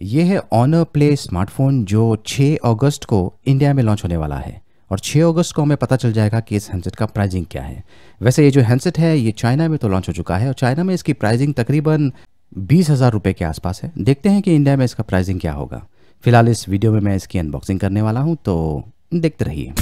ये है honour play smartphone जो 6 अगस्त को इंडिया में लॉन्च होने वाला है। और 6 अगस्त को हमें पता चल जाएगा कि इस हैंडसेट का प्राइसिंग क्या है। वैसे ये जो हैंडसेट है, ये चाइना में तो लॉन्च हो चुका है और चाइना में इसकी प्राइसिंग तकरीबन बीस हज़ार रुपये के आसपास है। देखते हैं कि इंडिया में इसका प्राइसिंग क्या होगा। फ़िलहाल इस वीडियो में मैं इसकी अनबॉक्सिंग करने वाला हूँ तो देखते रहिए।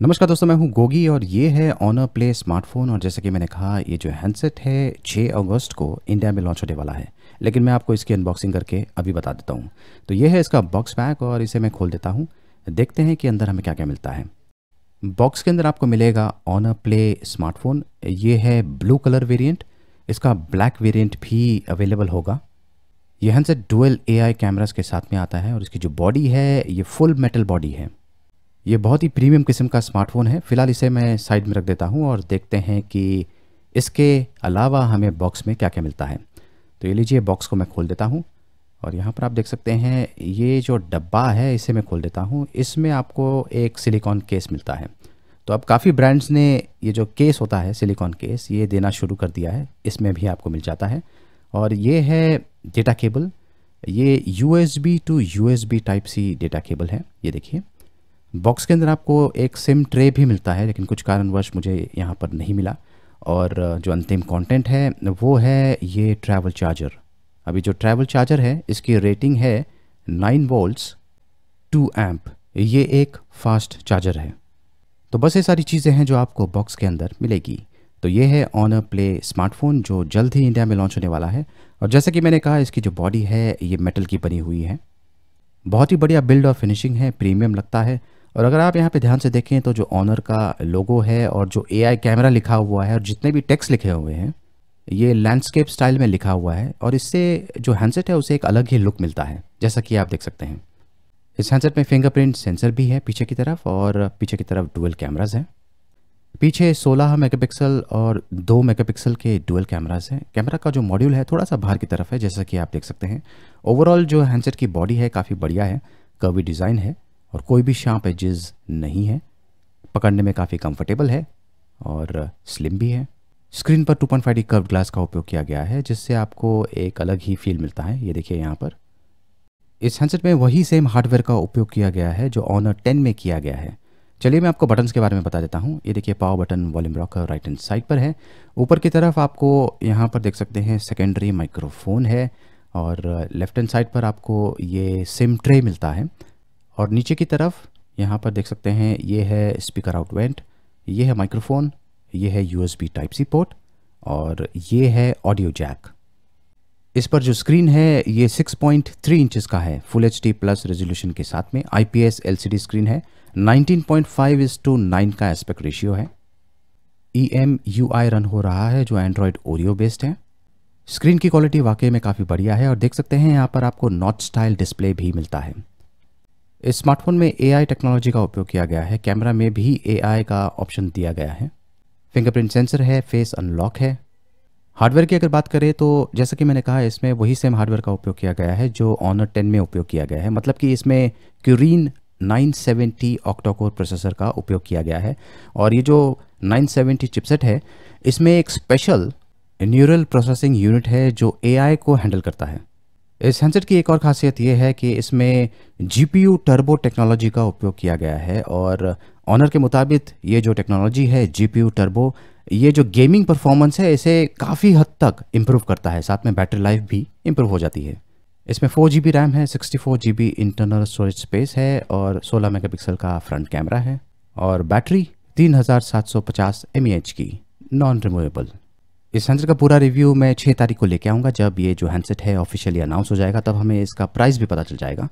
नमस्कार दोस्तों, मैं हूँ गोगी और ये है ऑनर प्ले स्मार्टफ़ोन और जैसे कि मैंने कहा, ये जो हैंडसेट है 6 अगस्त को इंडिया में लॉन्च होने वाला है। लेकिन मैं आपको इसकी अनबॉक्सिंग करके अभी बता देता हूँ। तो ये है इसका बॉक्स पैक और इसे मैं खोल देता हूँ। देखते हैं कि अंदर हमें क्या क्या मिलता है। बॉक्स के अंदर आपको मिलेगा ऑनर प्ले स्मार्टफ़ोन ये है ब्लू कलर वेरियंट इसका ब्लैक वेरियंट भी अवेलेबल होगा। यह हैंडसेट डुअल ए कैमराज के साथ में आता है और इसकी जो बॉडी है, ये फुल मेटल बॉडी है। ये बहुत ही प्रीमियम किस्म का स्मार्टफ़ोन है। फ़िलहाल इसे मैं साइड में रख देता हूँ और देखते हैं कि इसके अलावा हमें बॉक्स में क्या क्या मिलता है। तो ये लीजिए, बॉक्स को मैं खोल देता हूँ और यहाँ पर आप देख सकते हैं, ये जो डब्बा है, इसे मैं खोल देता हूँ। इसमें आपको एक सिलिकॉन केस मिलता है। तो अब काफ़ी ब्रांड्स ने ये जो केस होता है, सिलिकॉन केस, ये देना शुरू कर दिया है। इसमें भी आपको मिल जाता है। और ये है डेटा केबल। ये U S B to U S B type C data cable है। ये देखिए। बॉक्स के अंदर आपको एक सिम ट्रे भी मिलता है, लेकिन कुछ कारणवश मुझे यहाँ पर नहीं मिला। और जो अंतिम कंटेंट है, वो है ये ट्रैवल चार्जर अभी जो ट्रैवल चार्जर है, इसकी रेटिंग है नाइन वोल्ट्स टू एम्प ये एक फास्ट चार्जर है। तो बस ये सारी चीज़ें हैं जो आपको बॉक्स के अंदर मिलेगी। तो ये है ऑनर प्ले स्मार्टफ़ोन जो जल्द ही इंडिया में लॉन्च होने वाला है। और जैसा कि मैंने कहा, इसकी जो बॉडी है, ये मेटल की बनी हुई है। बहुत ही बढ़िया बिल्ड और फिनिशिंग है प्रीमियम लगता है। और अगर आप यहाँ पे ध्यान से देखें तो जो ऑनर का लोगो है और जो एआई कैमरा लिखा हुआ है और जितने भी टेक्स्ट लिखे हुए हैं, ये लैंडस्केप स्टाइल में लिखा हुआ है और इससे जो हैंडसेट है उसे एक अलग ही लुक मिलता है, जैसा कि आप देख सकते हैं। इस हैंडसेट में फिंगरप्रिंट सेंसर भी है पीछे की तरफ़ और पीछे की तरफ़ डुअल कैमराज हैं। पीछे 16 मेगापिक्सल और 2 मेगापिक्सल के डुअल कैमराज हैं। कैमरा का जो मॉड्यूल है थोड़ा सा बाहर की तरफ़ है, जैसा कि आप देख सकते हैं। ओवरऑल जो हैंडसेट की बॉडी है, काफ़ी बढ़िया है कवी डिज़ाइन है। और कोई भी शार्प एजेस नहीं है। पकड़ने में काफ़ी कंफर्टेबल है और स्लिम भी है। स्क्रीन पर 2.5 पॉइंट कर्व ग्लास का उपयोग किया गया है, जिससे आपको एक अलग ही फील मिलता है। ये देखिए यहाँ पर। इस हैंडसेट में वही सेम हार्डवेयर का उपयोग किया गया है जो ऑनर 10 में किया गया है। चलिए मैं आपको बटन्स के बारे में बता देता हूँ। ये देखिए power button volume rocker right hand side पर है। ऊपर की तरफ़ आपको यहाँ पर देख सकते हैं सेकेंडरी माइक्रोफोन है और लेफ़्ट हैंड साइड पर आपको ये सिम ट्रे मिलता है। और नीचे की तरफ़ यहाँ पर देख सकते हैं, ये है स्पीकर आउट वेंट ये है माइक्रोफोन ये है यूएसबी टाइप सी पोर्ट और ये है ऑडियो जैक इस पर जो स्क्रीन है, ये 6.3 पॉइंट इंचेस का है फुल एचडी प्लस रेजोल्यूशन के साथ में आईपीएस एलसीडी स्क्रीन है 19.5 point five is to nine का एस्पेक्ट रेशियो है. E M U I run हो रहा है, जो एंड्रॉयड ओरियो बेस्ड है. स्क्रीन की क्वालिटी वाकई में काफ़ी बढ़िया है और देख सकते हैं, यहाँ पर आपको नॉट स्टाइल डिस्प्ले भी मिलता है। स्मार्टफ़ोन में एआई टेक्नोलॉजी का उपयोग किया गया है। कैमरा में भी एआई का ऑप्शन दिया गया है। फिंगरप्रिंट सेंसर है फेस अनलॉक है। हार्डवेयर की अगर बात करें तो जैसा कि मैंने कहा, इसमें वही सेम हार्डवेयर का उपयोग किया गया है जो ऑनर टेन में उपयोग किया गया है। मतलब कि इसमें क्यूरीन 970 ऑक्टोकोर प्रोसेसर का उपयोग किया गया है। और ये जो 970 चिपसेट है, इसमें एक स्पेशल न्यूरल प्रोसेसिंग यूनिट है जो एआई को हैंडल करता है। इस हैंडसेट की एक और खासियत यह है कि इसमें जीपीयू टर्बो टेक्नोलॉजी का उपयोग किया गया है और ऑनर के मुताबिक ये जो टेक्नोलॉजी है जीपीयू टर्बो ये जो गेमिंग परफॉर्मेंस है, इसे काफ़ी हद तक इम्प्रूव करता है। साथ में बैटरी लाइफ भी इम्प्रूव हो जाती है। इसमें फोर जी रैम है sixty four internal storage space है और सोलह मेगापिक्सल का फ्रंट कैमरा है और बैटरी तीन हज़ार सात सौ पचास एम की नॉन रिमूवेबल इस हैंडसेट का पूरा रिव्यू मैं छः तारीख को लेके आऊँगा। जब ये जो हैंडसेट है ऑफिशियली अनाउंस हो जाएगा, तब हमें इसका प्राइस भी पता चल जाएगा।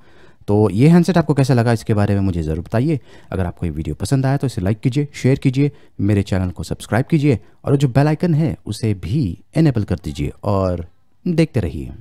तो ये हैंडसेट आपको कैसा लगा इसके बारे में मुझे ज़रूर बताइए। अगर आपको ये वीडियो पसंद आया तो इसे लाइक कीजिए शेयर कीजिए, मेरे चैनल को सब्सक्राइब कीजिए और जो बेलाइकन है, उसे भी एनेबल कर दीजिए और देखते रहिए।